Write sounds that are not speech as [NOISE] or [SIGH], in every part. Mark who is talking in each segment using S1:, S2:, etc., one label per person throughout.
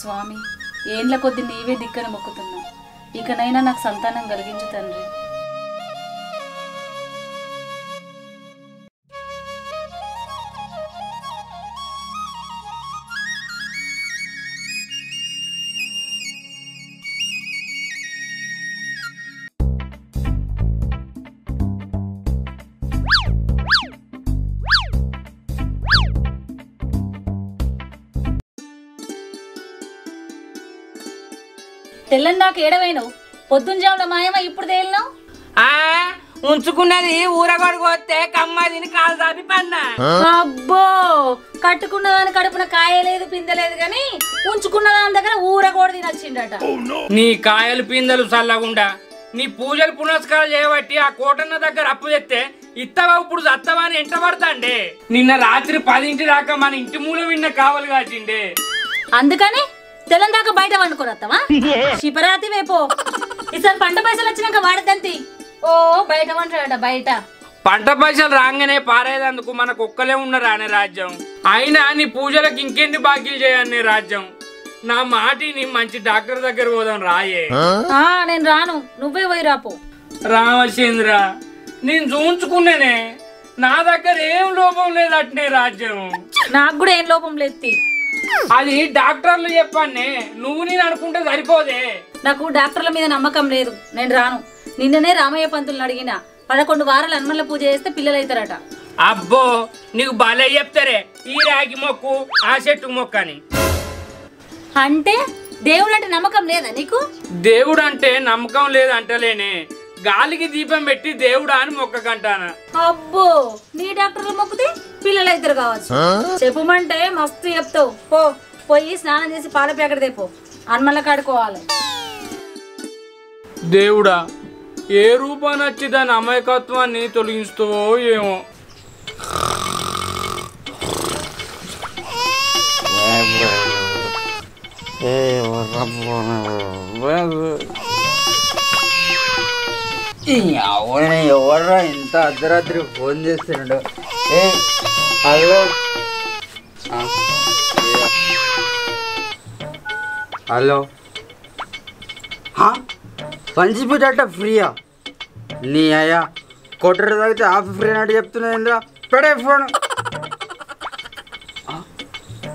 S1: స్వామి ఏండ్ల కొద్ది నీవే దిక్కన మొక్కుతున్నా ఇకనైనా నాకు సంతానం కలిగించు తండ్రి. తెల్లందాక ఏడవైనవు? పొద్దున్న మాయమా ఇప్పుడు తేలినావు?
S2: ఆ ఉంచుకున్నది ఊరగొడుగు వస్తే కమ్మ తిని కాలు దాపి పన్నా.
S1: అబ్బో కట్టుకున్న దాని కడుపున కాయలేదు పిందలేదు గాని ఉంచుకున్న దాని దగ్గర ఊర కూడా తినొచ్చిండట
S2: నీ కాయలు పిందెలు చల్లగుండా. నీ పూజలు పునస్కారాలు చేయబట్టి ఆ కోటన్న దగ్గర అప్పు తెస్తే ఇత్తవా ఇప్పుడు సత్తవా అని ఎంట పడతాండే. నిన్న రాత్రి పదింటి దాకా మన ఇంటి మూల విన్న కావలు కాచిండే.
S1: అందుకని తెల్లందాక బయట వండుకోరత్తమా [LAUGHS] శిపరాతి వేపో. ఈసారి పంట పైసలు వచ్చినాక వాడద్దంతి. ఓ బయట వంటాడట బయట.
S2: పంట పైసలు రాగానే పారేదందుకు మనకు ఒక్కలే ఉన్నరా అనే రాజ్యం. అయినా నీ పూజలకు ఇంకెన్ని బాకీలు చేయని రాజ్యం. నా మాటిని మంచి డాక్టర్ దగ్గర పోదాం రాయే.
S1: ఆ? నేను రాను. నువ్వే పోయి రాపో.
S2: రామచంద్ర నేను చూంచుకున్నానే నా దగ్గర ఏం లోపం లేదు అట్నే రాజ్యం.
S1: నాకు కూడా ఏం లోపం లేదు
S2: అది డాక్టర్లు చెప్పానే నువ్వు నేను అనుకుంటే సరిపోదే.
S1: నాకు డాక్టర్ల మీద నమ్మకం లేదు. నేను రాను. నిన్ననే రామయ్య పంతులను అడిగిన. పదకొండు వారాలు హనుమన్ల పూజ చేస్తే పిల్లలు అవుతారట
S2: అబ్బో నీకు భలే చెప్తారే. ఈ రాగి మొక్కు ఆ చెట్టు మొక్కు అని
S1: అంటే దేవుడు అంటే నమ్మకం లేదా నీకు?
S2: దేవుడు అంటే నమ్మకం లేదు అంటలేనే గాలికి దీపం పెట్టి దేవుడా అని మొక్కకంటానా
S1: అబ్బో నీ డాక్టర్లు మొక్కితే పిల్లలు అవుతారు కావచ్చు చెప్పమంటే మస్తు చెప్తావు పో పోయి స్నానం చేసి పాల ప్యాకెట్ తెపో హనుమన్ల కాడుకోవాలి
S2: దేవుడా ఏ రూపాన్ని వచ్చి దాని అమాయకత్వాన్ని తొలగిస్తావో ఏమో
S3: ఎవర్రా ఇంత అర్ధరాత్రి ఫోన్ చేస్తున్నాడు? ఏ? హలో? హలో? హా? పంచిపీట అట్ట ఫ్రీయా? నీ అయ్యా కొట్టరు తాగితే హాఫ్ ఫ్రీ అన్నట్టు చెప్తున్నా ఏంద్రా పెడే ఫోన్.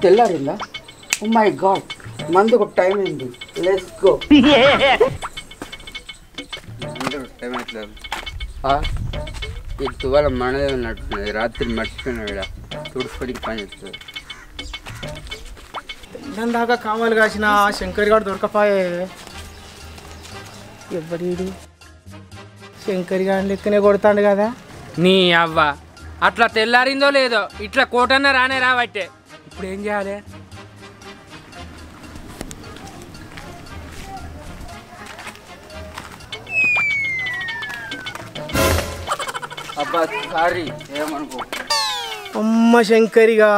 S3: తెల్లారిందా? మై గాడ్ మందుకు టైం అయింది. Let's go. [LAUGHS] అవుతలేదు ఈ తువాల మనదే ఉన్నట్టున్నది రాత్రి మర్చిపోయినా ఇక్కడ తుడుచుకోడికి పని చేస్తుంది.
S4: తెల్లం దాకా కావాలి కాసిన శంకర్ గారు దొరకపాయే. ఎవరీడు శంకర్ గారి లెక్కనే కొడతాడు కదా.
S2: నీ అవ్వ. అట్లా తెల్లారిందో లేదో ఇట్లా కోటన్న రానే రాబట్టే ఇప్పుడు ఏం చేయాలి?
S3: సారీ ఏమనుకో.
S4: అమ్మ శంకరిగా.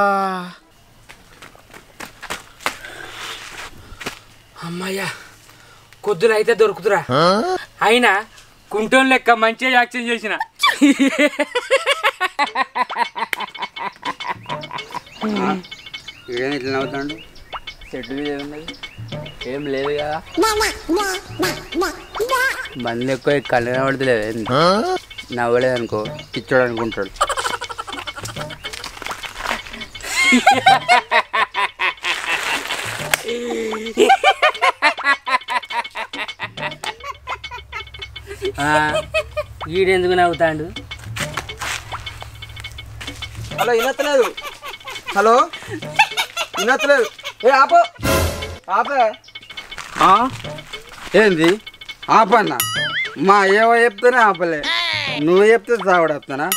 S2: అమ్మయ్యా కొద్దులు అయితే దొరుకుతురా అయినా కుంటోన్ లెక్క మంచిగా యాక్షన్ చేసిన.
S3: ఏం ఇట్లా నవ్వుతాడు? మీద ఏమున్నది ఏం లేదు కదా. మంది ఎక్కువ కళ్ళు కనబడతలేదు ఏంది? నవ్వలేదు అనుకో పిచ్చోడు అనుకుంటాడు
S2: వీడెందుకు నవ్వుతాడు?
S5: Hello వినత్తలేదు hello? వినత్తలేదు ఏ ఆపో. ఆపే?
S3: ఏంది? ఆపన్నా? మా ఏవో చెప్తేనే ఆపలే. నువ్వు చెప్తే సావడొస్తానా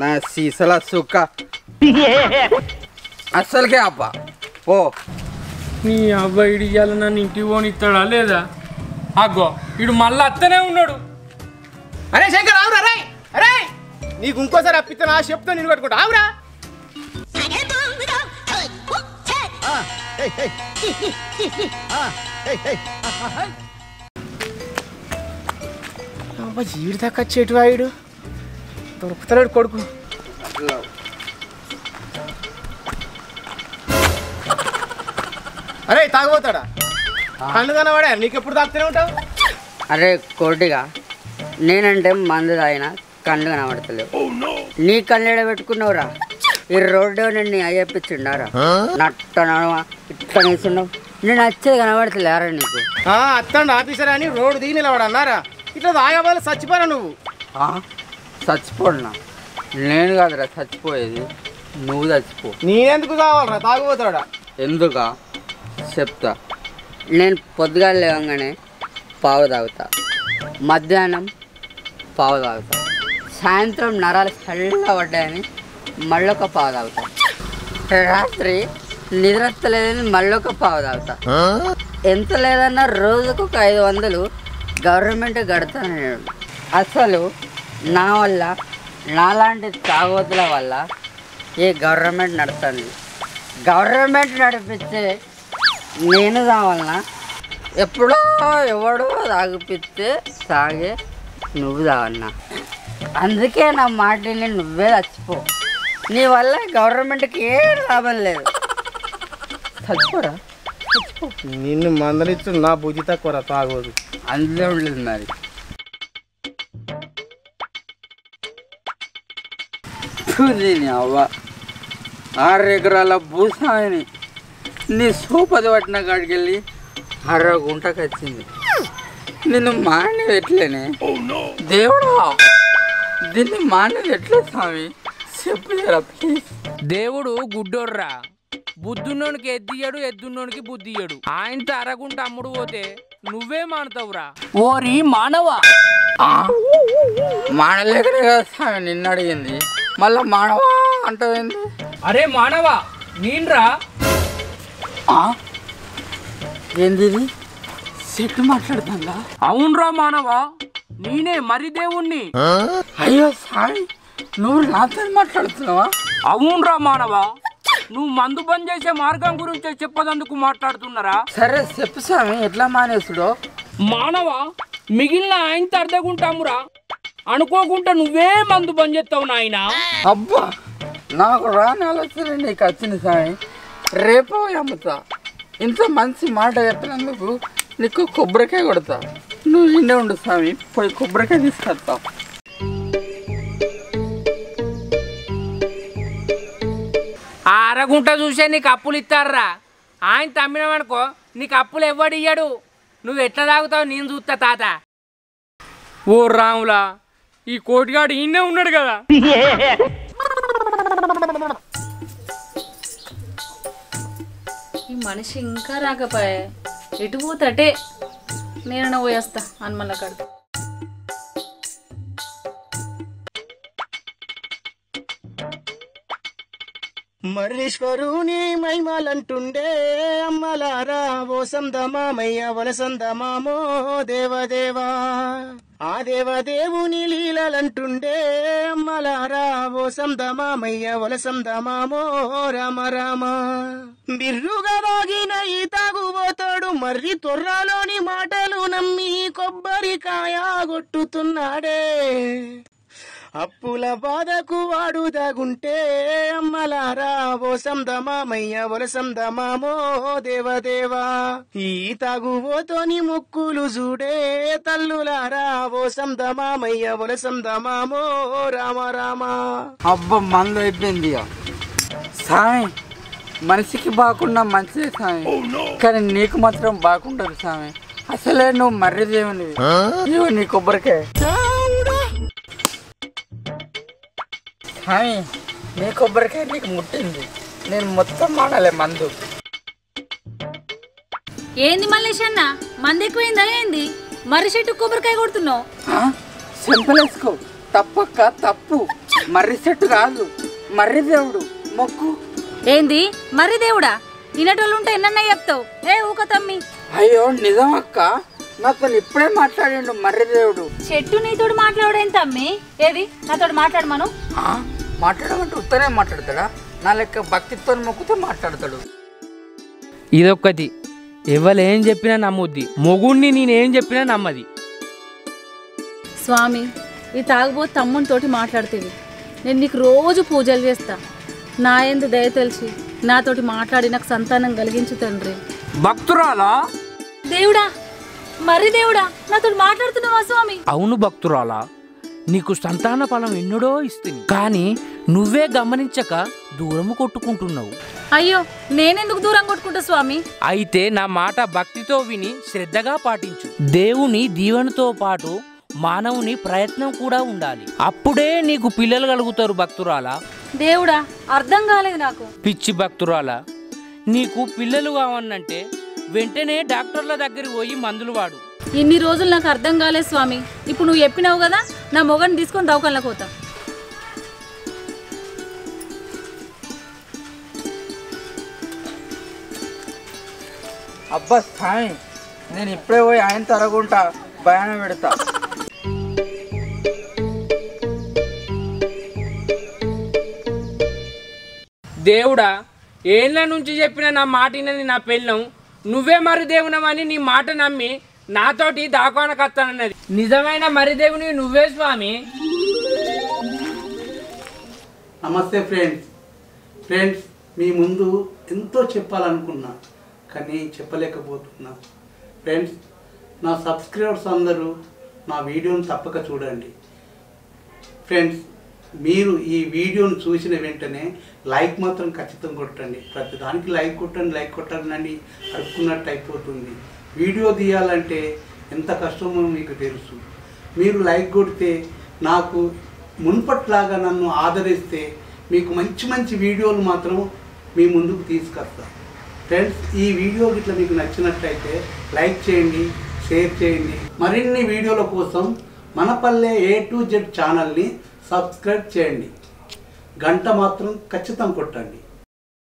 S3: నా సీసల సుక్క. అస్సలకే ఆప పో.
S2: నీ అబ్బాయి ఇడియాల నన్ను ఇంటికి పోనిస్తాడా లేదా? అగ్గో ఇడు మళ్ళీ అత్తనే ఉన్నాడు.
S4: అరే శంకర్ ఆవురా రే అరే! నీకు ఇంకోసారి అప్పిస్తాను ఆ చెప్తా నేను కట్టుకుంటా. ఆవురా! అబ్బా దాకా వచ్చేటు వాయుడు దొరుకుతలేడు కొడుకు. అరే తాగబోతాడా? కళ్ళు కనబడా నీకు ఎప్పుడు తాగుతూనే ఉంటావు?
S3: అరే కోటిగా. నేనంటే మందు తాగిన కళ్ళు కనబడతలేవు. నీ కళ్ళు ఎడ పెట్టుకున్నావురా? ఈ రోడ్డు నిన్ను అయ్యప్పించిండారా? నట్ట నడవ ఇట్లా నిల్చున్నావు నేను వచ్చేది కనబడతలేరా నీకు?
S4: ఆ, అత్తండు ఆఫీసర్ అని రోడ్డు దిగి నిలబడు అన్నారా ఇట్లా తాగబోలే చచ్చిపోరా నువ్వు?
S3: ఆ? చచ్చిపోడునా. నేను కాదురా చచ్చిపోయేది. నువ్వు చచ్చిపో.
S4: నేనెందుకు కావాలరా? తాగుబోతాడా
S3: ఎందుకా? చెప్తా. నేను పొద్దుగా లేవగానే పావు తాగుతా. మధ్యాహ్నం పావు తాగుతా. సాయంత్రం నరాలు చల్లగా పడ్డాయని మళ్ళొక పావు తాగుతా. రాత్రి నిద్రత్తలేదని మళ్ళొక పావు తాగుతా. ఎంత లేదన్నా రోజుకు ఒక ఐదు వందలు గవర్నమెంట్ కడతాను అసలు నా వల్ల నాలాంటి తాగోతుల వల్ల ఈ గవర్నమెంట్ నడుస్తుంది. గవర్నమెంట్ నడిపిస్తే నేను తావాలనా ఎప్పుడో ఎవడో తాగిపిస్తే తాగే నువ్వు తావన్నా అందుకే నా మాటని నువ్వే చచ్చిపో. నీ వల్ల గవర్నమెంట్కి ఏం లాభం లేదు. చచ్చిపోరా?
S4: నిన్ను మందలిచ్చు నా బుద్ధి తక్కువ తాగోదు.
S3: అందులో ఉండలేదు మరి. ఫు, దీని అవ్వ ఆరు ఎకరాల భూస్వామిని నీ సూపది పట్టిన కాడికి వెళ్ళి అర గుంటకు వచ్చింది నిన్ను మానేది ఎట్లేనే దేవుడా దీన్ని మానేది ఎట్లా స్వామి? చెప్పు ప్లీజ్
S2: దేవుడు గుడ్డోర్రా బుద్ధున్నోనికి ఎద్దియ్యడు ఎద్దున్నోనికి బుద్ధియ్యడు. ఆయనతో అరగుంట అమ్ముడు పోతే నువ్వే మానతావురా. ఓరి మానవా?
S3: మానలేకనే కదా స్వామి నిన్ను అడిగింది. మళ్ళా మానవా అంటావేంది
S2: అరే మానవా నేన్రా.
S3: ఆ? ఏంది చెట్టు మాట్లాడుతుందా?
S2: అవునరా మానవా నేనే మరి దేవుణ్ణి.
S3: అయ్యో సాయి నువ్వు నాతో మాట్లాడుతున్నావా?
S2: అవునరా మానవా నువ్వు మందు బంద్ చేసే మార్గం గురించి చెప్పదందుకు మాట్లాడుతున్నారా?
S3: సరే చెప్పు స్వామి ఎట్లా మానేసుడో?
S2: మానవా మిగిలిన ఆయనతో అర్ధగుంటామురా అనుకోకుండా నువ్వే మందు బంద్ చేస్తావు నాయన.
S3: అబ్బా నాకు రాని ఆలోచన నీకు వచ్చింది స్వామి రేపో అమ్ముతా ఇంత మంచి మాట చెప్పినందుకు నీకు కొబ్బరికాయ కొడతా. నువ్వు ఇండే ఉండు స్వామి పోయి కొబ్బరికాయ తీసుకొస్తావు
S2: ఆ అరగుంట చూసే నీకు అప్పులు ఇస్తారా? ఆయన తమ్మినవనుకో నీకు అప్పులు ఎవ్వడు ఇయ్యడు? నువ్వు ఎట్లా తాగుతావు? నేను చూస్తా తాత. ఓ రాములా ఈ కోటిగాడు ఈయనే ఉన్నాడు కదా.
S1: ఈ మనిషి ఇంకా రాకపోయే. ఎటు పోతటే నేను పోయేస్తా. హనుమల్ల కాడికి.
S4: మర్రీశ్వరుని మైమలంటుండే అమ్మలారా ఓ సందమామయ్య వలసందమామో దేవదేవా. ఆ దేవదేవుని లీలలంటుండే అమ్మలారా ఓ సందమామయ్య వలసందమామో రామ రామ బిర్రుగా వాగిన ఈ తాగుబోతాడు మర్రి తొర్రాలోని మాటలు నమ్మి కొబ్బరికాయ కొట్టుతున్నాడే అప్పుల బాధకు వాడు దాగుంటే అమ్మలారా ఓ సందమామయ్య ఒల సందమామో దేవదేవా. ఈ తాగుబోతోని ముక్కులు చూడే తల్లులారా ఓ సందమామయ్య ఒల సందమామో రామ రామ.
S3: అబ్బా మందు అయిపోయింది స్వామి మనిషికి బాగున్నా మంచిదే స్వామి కానీ నీకు మాత్రం బాగుంటుంది స్వామి అసలే నువ్వు మర్రి దేవునివి. ఇవ్వు నీ కొబ్బరికాయ. స్వామి నీ కొబ్బరికాయ నీకు ముట్టింది. నేను మొత్తం మాడాలి మందు.
S1: ఏంది మల్లేష్ అన్న? మంది ఎక్కువైందా ఏంది? మర్రి చెట్టు కొబ్బరికాయ కొడుతున్నావు.
S3: ఆ? చెంపలేసుకో తప్పక్క తప్పు. మర్రి చెట్టు కాదు. మర్రి దేవుడు. మొక్కు.
S1: ఏంది? మర్రి దేవుడా? తినేటోళ్ళు ఉంటే ఎన్నన్నా చెప్తావు. ఏ ఊక తమ్మి.
S3: అయ్యో నిజం అక్క. నాతో ఇప్పుడే మాట్లాడిండు మర్రి దేవుడు.
S1: చెట్టు నీతోడు మాట్లాడేం తమ్మి ఏది? నాతోడు మాట్లాడమను?
S3: ఆ? మాట్లాడమంటే ఉత్తరే మాట్లాడతాడా? నా లెక్క భక్తితో మొక్కుతో మాట్లాడతాడు.
S2: ఇదొక్కటి. ఎవరేం చెప్పినా నమ్ముద్ది. మొగుణ్ణి నేనేం చెప్పినా నమ్మది.
S1: స్వామి ఈ తాగుబో తమ్మునితోటి మాట్లాడుతుంది నేను నీకు రోజు పూజలు చేస్తా. నా ఎందు దయ తెలిసి నాతోటి మాట్లాడి నాకు సంతానం కలిగించు తండ్రి.
S6: భక్తురాలా?
S1: దేవుడా మరి దేవుడా నాతోటి మాట్లాడుతున్నావా స్వామి?
S2: అవును భక్తురాలా నీకు సంతాన ఫలం ఎన్నడో ఇస్తుంది. కానీ నువ్వే గమనించక దూరము కొట్టుకుంటున్నావు.
S1: అయ్యో నేనెందుకు దూరం కొట్టుకుంటా స్వామి?
S2: అయితే నా మాట భక్తితో విని శ్రద్ధగా పాటించు. దేవుని దీవెనతో పాటు మానవుని ప్రయత్నం కూడా ఉండాలి. అప్పుడే నీకు పిల్లలు కలుగుతారు భక్తురాలా.
S1: దేవుడా అర్థం కాలేదు నాకు.
S2: పిచ్చి భక్తురాలా నీకు పిల్లలు కావన్నంటే వెంటనే డాక్టర్ల దగ్గరికి పోయి మందులు వాడు.
S1: ఇన్ని రోజులు నాకు అర్థం కాలేదు స్వామి. ఇప్పుడు నువ్వు చెప్పినావు కదా నా మొగని తీసుకొని దవకల్లోకి పోతా.
S3: అబ్బా సాయి నేను ఇప్పుడే పోయి ఆయన తరగుంటా భయాన పెడతా.
S6: దేవుడా ఏళ్ళ నుంచి చెప్పిన నా మాట విన్నది నా పెళ్ళం నువ్వే మరుదేవునవని నీ మాట నమ్మి నాతోటి దాకోనకత్తానన్నది నిజమైన మరిదేవుని నువ్వే స్వామి.
S7: నమస్తే ఫ్రెండ్స్. ఫ్రెండ్స్ మీ ముందు ఎంతో చెప్పాలనుకున్నా కానీ చెప్పలేకపోతున్నా. ఫ్రెండ్స్ నా సబ్స్క్రైబర్స్ అందరూ నా వీడియోను తప్పక చూడండి. ఫ్రెండ్స్ మీరు ఈ వీడియోను చూసిన వెంటనే లైక్ మాత్రం ఖచ్చితంగా కొట్టండి. ప్రతి దానికి లైక్ కొట్టండి లైక్ కొట్టండి అని అడుక్కున్నట్టు అయిపోతుంది. వీడియో తీయాలంటే ఎంత కష్టమో మీకు తెలుసు. మీరు లైక్ కొడితే నాకు మున్పట్లాగా నన్ను ఆదరిస్తే మీకు మంచి మంచి వీడియోలు మాత్రం మీ ముందుకు తీసుకొస్తాను ఫ్రెండ్స్ ఈ వీడియో ఇట్లా మీకు నచ్చినట్లయితే లైక్ చేయండి షేర్ చేయండి. మరిన్ని వీడియోల కోసం మనపల్లె ఏ టు జెడ్ ఛానల్ని సబ్స్క్రైబ్ చేయండి. గంట మాత్రం ఖచ్చితంగా కొట్టండి.